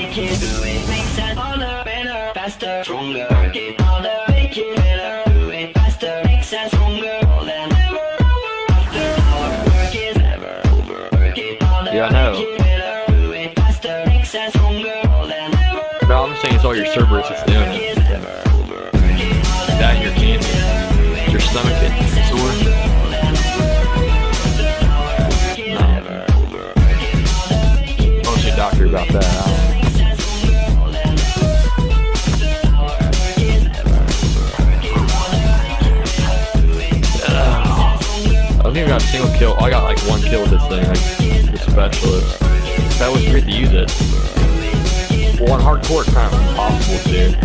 make it do it makes sense harder, better, faster, stronger. Work it harder, make it better, do it faster, makes sense stronger. Than ever, after hour, work is never over. Work it harder, Yeah, I know. make it better, do it faster, makes sense stronger. More than ever, No, I'm saying it's all your Cerberus that's doing it. is never over. It That and your cancer. Your stomach getting sore. I'll see a doctor about that. Even got a single kill. I got like one kill with this thing, like the specialist. I always forget to use it. Well, on hardcore, it's kind of impossible to.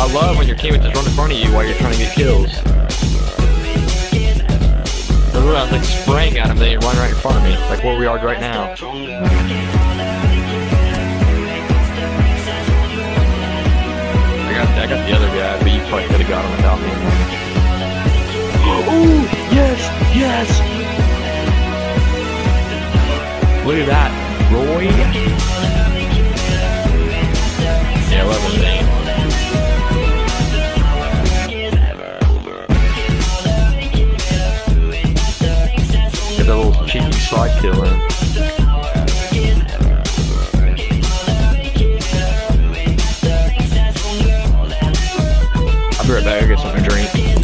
I love when your teammates just run in front of you while you're trying to get kills. I was like spraying at him, they run right in front of me, like where we are right now. Look at that, Roy. Yeah, level eight. Get that little cheeky slide kill in. I'll be right back. I get something to drink.